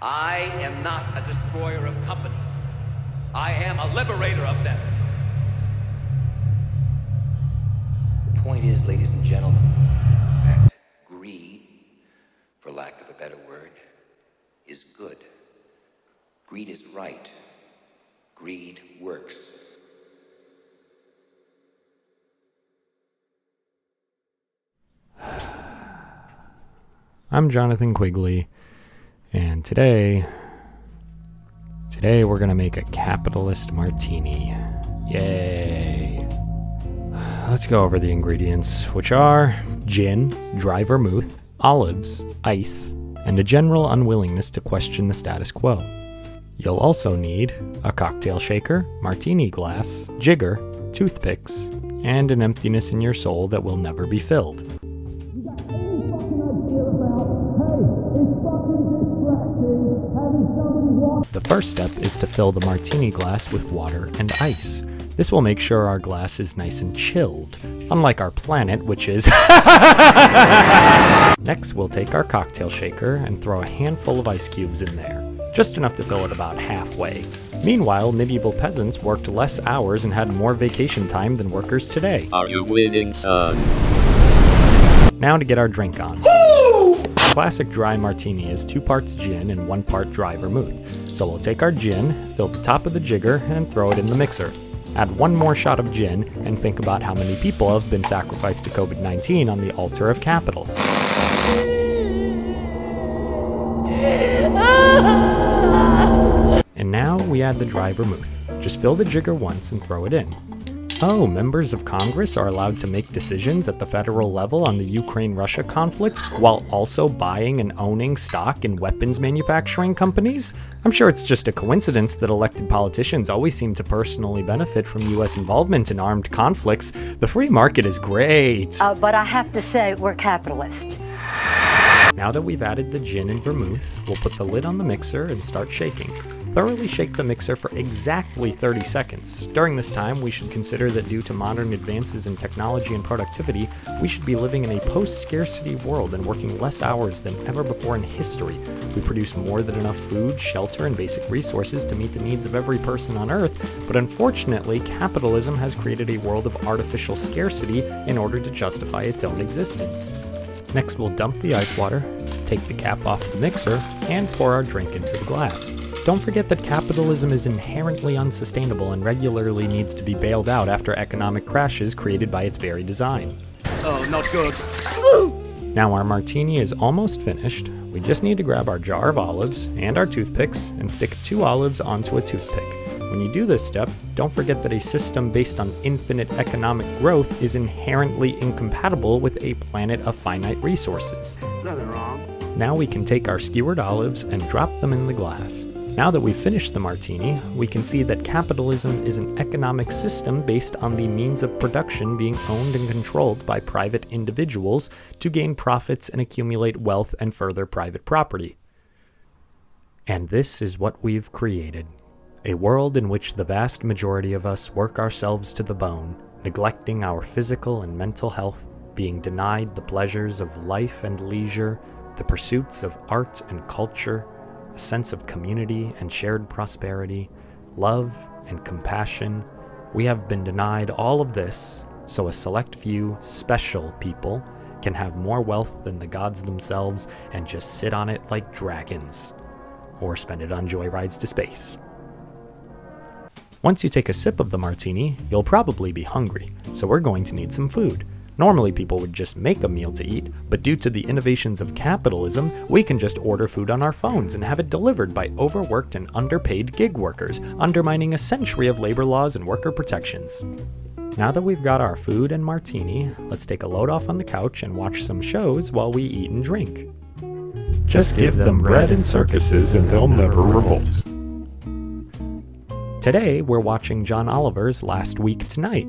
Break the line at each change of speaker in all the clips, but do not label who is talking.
I am not a destroyer of companies. I am a liberator of them.
The point is, ladies and gentlemen, that greed, for lack of a better word, is good. Greed is right. Greed works.
I'm Jonathan Quigley, and today, today we're gonna make a capitalist martini. Yay! Let's go over the ingredients, which are gin, dry vermouth, olives, ice, and a general unwillingness to question the status quo. You'll also need a cocktail shaker, martini glass, jigger, toothpicks, and an emptiness in your soul that will never be filled. First step is to fill the martini glass with water and ice. This will make sure our glass is nice and chilled, unlike our planet, which is. Next, we'll take our cocktail shaker and throw a handful of ice cubes in there, just enough to fill it about halfway. Meanwhile, medieval peasants worked less hours and had more vacation time than workers today.
Are you winning, son?
Now to get our drink on. Classic dry martini is two parts gin and one part dry vermouth. So we'll take our gin, fill the top of the jigger, and throw it in the mixer. Add one more shot of gin, and think about how many people have been sacrificed to COVID 19 on the altar of capital. And now we add the dry vermouth. Just fill the jigger once and throw it in. Oh, members of Congress are allowed to make decisions at the federal level on the Ukraine Russia conflict while also buying and owning stock in weapons manufacturing companies? I'm sure it's just a coincidence that elected politicians always seem to personally benefit from US involvement in armed conflicts. The free market is great.
Uh, but I have to say, we're capitalist.
Now that we've added the gin and vermouth, we'll put the lid on the mixer and start shaking. Thoroughly shake the mixer for exactly 30 seconds. During this time, we should consider that due to modern advances in technology and productivity, we should be living in a post scarcity world and working less hours than ever before in history. We produce more than enough food, shelter, and basic resources to meet the needs of every person on Earth, but unfortunately, capitalism has created a world of artificial scarcity in order to justify its own existence. Next, we'll dump the ice water, take the cap off the mixer, and pour our drink into the glass. Don't forget that capitalism is inherently unsustainable and regularly needs to be bailed out after economic crashes created by its very design.
Oh, not good.
Now our martini is almost finished. We just need to grab our jar of olives and our toothpicks and stick two olives onto a toothpick. When you do this step, don't forget that a system based on infinite economic growth is inherently incompatible with a planet of finite resources.
Nothing wrong.
Now we can take our skewered olives and drop them in the glass. Now that we've finished the martini, we can see that capitalism is an economic system based on the means of production being owned and controlled by private individuals to gain profits and accumulate wealth and further private property. And this is what we've created a world in which the vast majority of us work ourselves to the bone, neglecting our physical and mental health, being denied the pleasures of life and leisure, the pursuits of art and culture, a sense of community and shared prosperity, love and compassion. We have been denied all of this so a select few special people can have more wealth than the gods themselves and just sit on it like dragons, or spend it on joyrides to space. Once you take a sip of the martini, you'll probably be hungry, so we're going to need some food. Normally, people would just make a meal to eat, but due to the innovations of capitalism, we can just order food on our phones and have it delivered by overworked and underpaid gig workers, undermining a century of labor laws and worker protections. Now that we've got our food and martini, let's take a load off on the couch and watch some shows while we eat and drink.
Just give them bread and circuses and they'll never revolt.
Today, we're watching John Oliver's Last Week Tonight.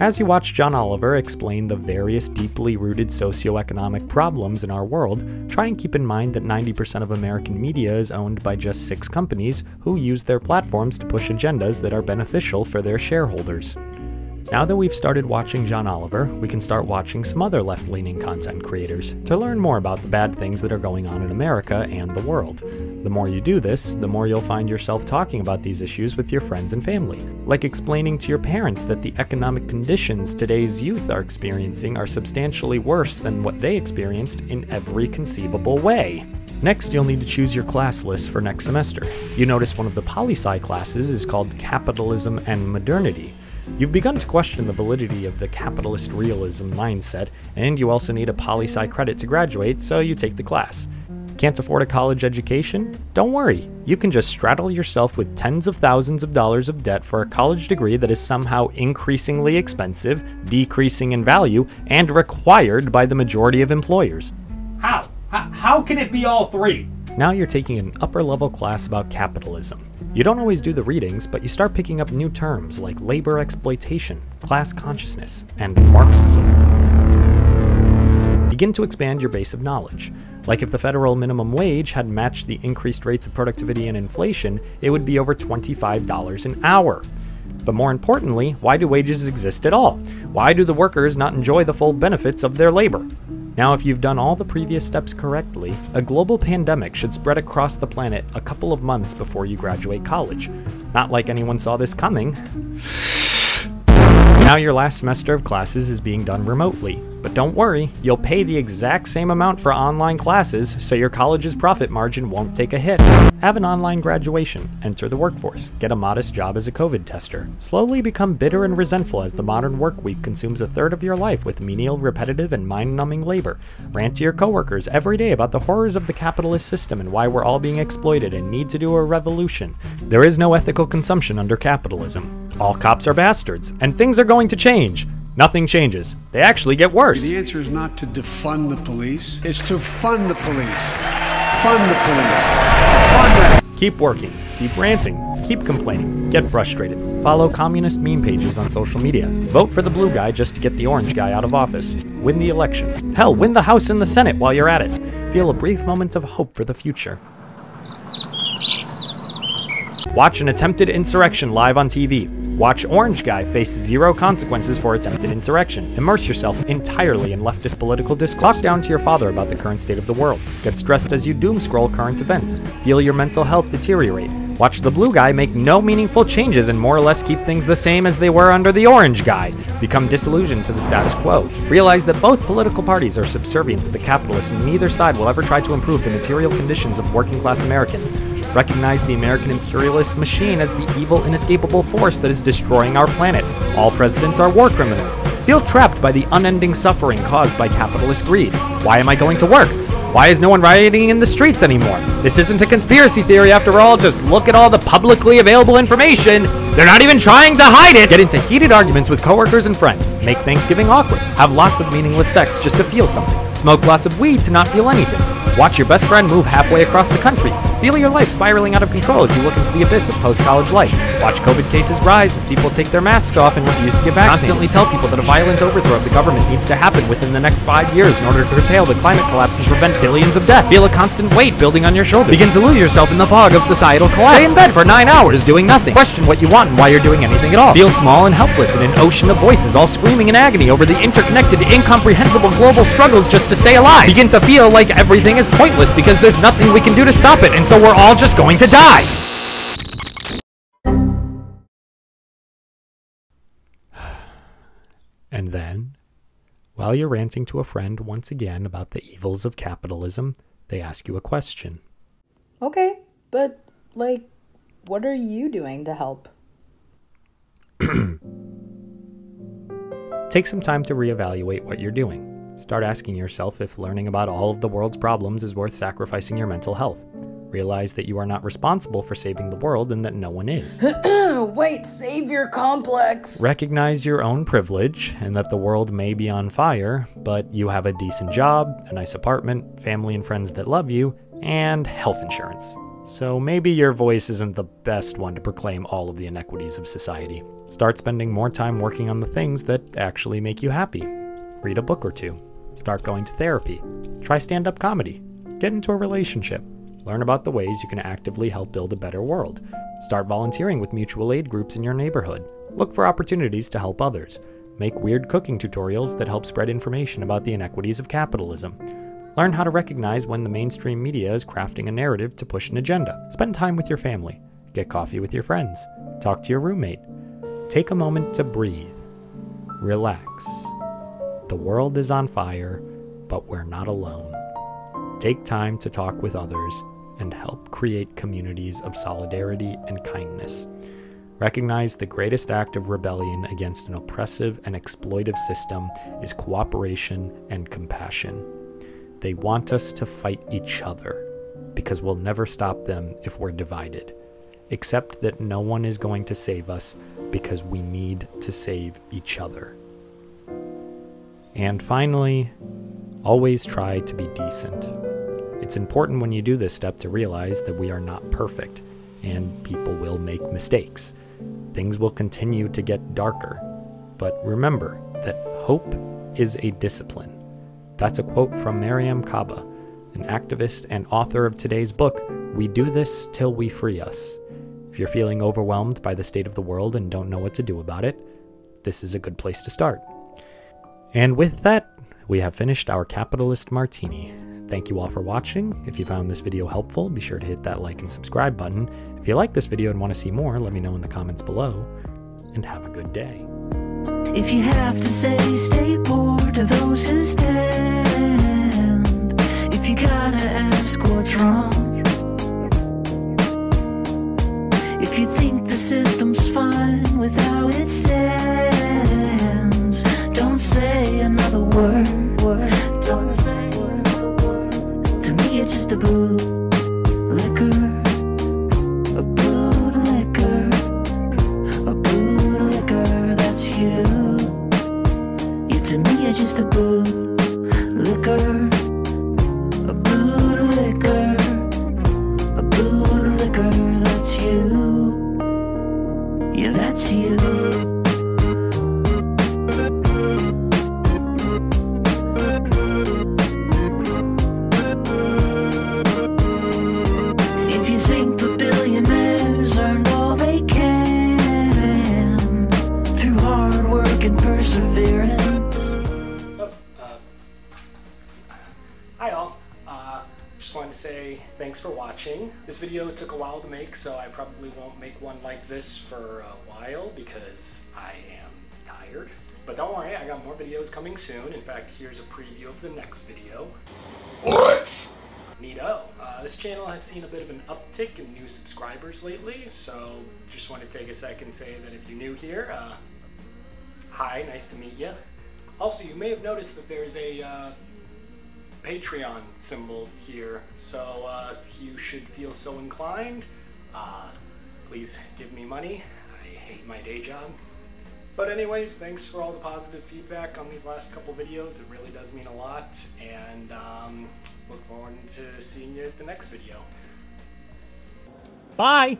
As you watch John Oliver explain the various deeply rooted socioeconomic problems in our world, try and keep in mind that 90% of American media is owned by just six companies who use their platforms to push agendas that are beneficial for their shareholders. Now that we've started watching John Oliver, we can start watching some other left leaning content creators to learn more about the bad things that are going on in America and the world. The more you do this, the more you'll find yourself talking about these issues with your friends and family, like explaining to your parents that the economic conditions today's youth are experiencing are substantially worse than what they experienced in every conceivable way. Next, you'll need to choose your class list for next semester. You notice one of the poli sci classes is called Capitalism and Modernity. You've begun to question the validity of the capitalist realism mindset, and you also need a poli sci credit to graduate, so you take the class. Can't afford a college education? Don't worry. You can just straddle yourself with tens of thousands of dollars of debt for a college degree that is somehow increasingly expensive, decreasing in value, and required by the majority of employers.
How? How, how can it be all three?
Now you're taking an upper level class about capitalism. You don't always do the readings, but you start picking up new terms like labor exploitation, class consciousness, and Marxism. Begin to expand your base of knowledge. Like if the federal minimum wage had matched the increased rates of productivity and inflation, it would be over $25 an hour. But more importantly, why do wages exist at all? Why do the workers not enjoy the full benefits of their labor? Now, if you've done all the previous steps correctly, a global pandemic should spread across the planet a couple of months before you graduate college. Not like anyone saw this coming. Now your last semester of classes is being done remotely, but don't worry, you'll pay the exact same amount for online classes, so your college's profit margin won't take a hit. Have an online graduation, enter the workforce, get a modest job as a COVID tester, slowly become bitter and resentful as the modern work week consumes a third of your life with menial, repetitive, and mind numbing labor. Rant to your coworkers every day about the horrors of the capitalist system and why we're all being exploited and need to do a revolution. There is no ethical consumption under capitalism. All cops are bastards, and things are going to change. Nothing changes. They actually get worse.
The answer is not to defund the police, it's to fund the police. Fund the police. Fund them.
Keep working, keep ranting, keep complaining, get frustrated. Follow communist meme pages on social media. Vote for the blue guy just to get the orange guy out of office. Win the election. Hell, win the House and the Senate while you're at it. Feel a brief moment of hope for the future. Watch an attempted insurrection live on TV. Watch Orange Guy face zero consequences for attempted insurrection. Immerse yourself entirely in leftist political discourse. Talk down to your father about the current state of the world. Get stressed as you doom scroll current events. Feel your mental health deteriorate. Watch the blue guy make no meaningful changes and more or less keep things the same as they were under the orange guy. Become disillusioned to the status quo. Realize that both political parties are subservient to the capitalists and neither side will ever try to improve the material conditions of working class Americans. Recognize the American imperialist machine as the evil, inescapable force that is destroying our planet. All presidents are war criminals. Feel trapped by the unending suffering caused by capitalist greed. Why am I going to work? Why is no one rioting in the streets anymore? This isn't a conspiracy theory after all, just look at all the publicly available information. They're not even trying to hide it! Get into heated arguments with coworkers and friends. Make Thanksgiving awkward. Have lots of meaningless sex just to feel something. Smoke lots of weed to not feel anything. Watch your best friend move halfway across the country. Feel your life spiraling out of control as you look into the abyss of post-college life. Watch COVID cases rise as people take their masks off and refuse to get vaccinated. Constantly tell people that a violent overthrow of the government needs to happen within the next five years in order to curtail the climate collapse and prevent billions of deaths. Feel a constant weight building on your shoulders. Begin to lose yourself in the fog of societal collapse. Stay in bed for nine hours doing nothing. Question what you want and why you're doing anything at all. Feel small and helpless in an ocean of voices all screaming in agony over the interconnected, incomprehensible global struggles just to stay alive. Begin to feel like everything is pointless because there's nothing we can do to stop it, and so we're all just going to die. And then, while you're ranting to a friend once again about the evils of capitalism, they ask you a question.
Okay, but like, what are you doing to help?
Take some time to reevaluate what you're doing. Start asking yourself if learning about all of the world's problems is worth sacrificing your mental health. Realize that you are not responsible for saving the world and that no one is.
Wait, savior complex.
Recognize your own privilege and that the world may be on fire, but you have a decent job, a nice apartment, family and friends that love you, and health insurance. So maybe your voice isn't the best one to proclaim all of the inequities of society. Start spending more time working on the things that actually make you happy. Read a book or two. Start going to therapy. Try stand up comedy. Get into a relationship. Learn about the ways you can actively help build a better world. Start volunteering with mutual aid groups in your neighborhood. Look for opportunities to help others. Make weird cooking tutorials that help spread information about the inequities of capitalism. Learn how to recognize when the mainstream media is crafting a narrative to push an agenda. Spend time with your family. Get coffee with your friends. Talk to your roommate. Take a moment to breathe. Relax. The world is on fire, but we're not alone. Take time to talk with others and help create communities of solidarity and kindness. Recognize the greatest act of rebellion against an oppressive and exploitive system is cooperation and compassion. They want us to fight each other because we'll never stop them if we're divided. Except that no one is going to save us because we need to save each other. And finally, always try to be decent. It's important when you do this step to realize that we are not perfect and people will make mistakes things will continue to get darker. But remember that hope is a discipline. That's a quote from Mariame Kaba, an activist and author of today's book, We Do This Till We Free Us. If you're feeling overwhelmed by the state of the world and don't know what to do about it, this is a good place to start. And with that, we have finished our capitalist martini. Thank you all for watching. If you found this video helpful, be sure to hit that like and subscribe button. If you like this video and want to see more, let me know in the comments below. And have a good day.
If you have to say stay poor to those who stand, if you gotta ask what's wrong, if you think the system's fine with how it stands, That's you.
Just wanted to say thanks for watching. This video took a while to make, so I probably won't make one like this for a while because I am tired. But don't worry, I got more videos coming soon. In fact, here's a preview of the next video. Neato. Uh, this channel has seen a bit of an uptick in new subscribers lately, so just want to take a second and say that if you're new here, uh, hi, nice to meet you. Also, you may have noticed that there's a uh, Patreon symbol here, so uh, if you should feel so inclined, uh, please give me money. I hate my day job. But anyways, thanks for all the positive feedback on these last couple videos. It really does mean a lot, and um, look forward to seeing you at the next video.
Bye.